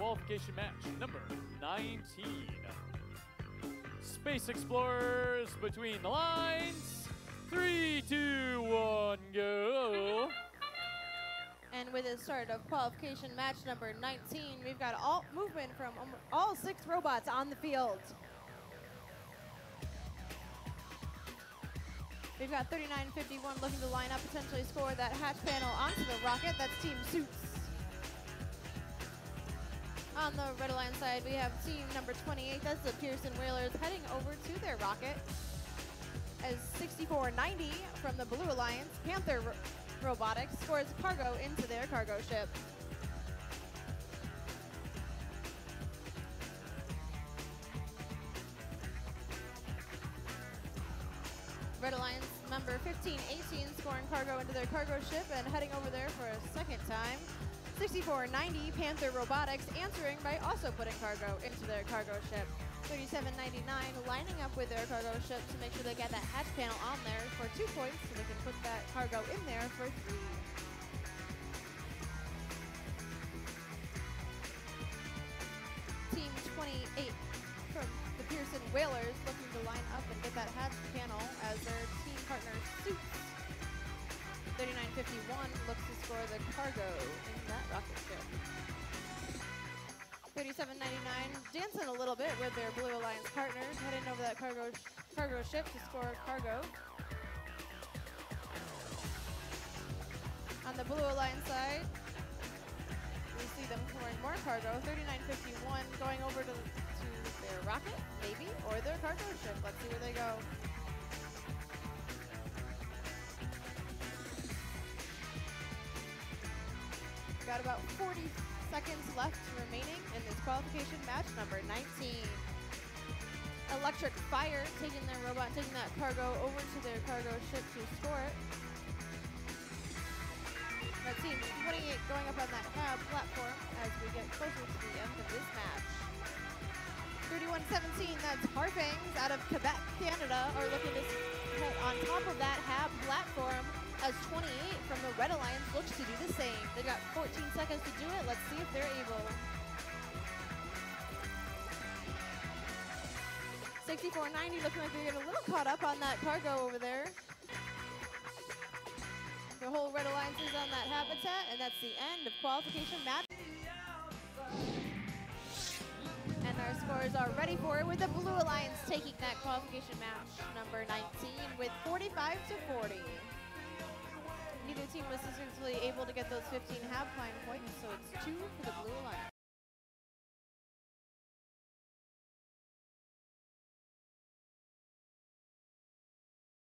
qualification match number 19. Space Explorers between the lines. Three, two, one, go. And with the start of qualification match number 19, we've got all movement from um, all six robots on the field. We've got 3951 looking to line up, potentially score that hatch panel onto the rocket. That's Team Suits. On the Red Alliance side, we have team number 28. That's the Pierson Whalers heading over to their rocket. As 6490 from the Blue Alliance, Panther Ro- Robotics scores cargo into their cargo ship. Red Alliance member 1518 scoring cargo into their cargo ship and heading over there for a second time. 6490 Panther Robotics answering by also putting cargo into their cargo ship. 3799 lining up with their cargo ship to make sure they get that hatch panel on there for two points so they can put that cargo in there for three. Team 28 from the Pierson Whalers the cargo in that rocket ship. 3799 dancing a little bit with their Blue Alliance partners, heading over that cargo cargo ship to score cargo. On the Blue Alliance side, we see them scoring more cargo. 3951 going over to, to their rocket, maybe, or their cargo ship. Let's see We've got about 40 seconds left remaining in this qualification match number 19. Electric Fire taking their robot taking that cargo over to their cargo ship to score it. That team 28 going up on that hab platform as we get closer to the end of this match. 31-17, that's Harfangs out of Quebec, Canada, are looking to get on top of that hab platform as 28 from the Red Alliance looks to do the same. They've got 14 seconds to do it. Let's see if they're able. 6490 looking like they're getting a little caught up on that cargo over there. The whole Red Alliance is on that habitat, and that's the end of qualification match. And our scores are ready for it with the Blue Alliance taking that qualification match number 19 with 45 to 40. Neither team was successfully able to get those 15 hab climb points, so it's two for the Blue Alliance.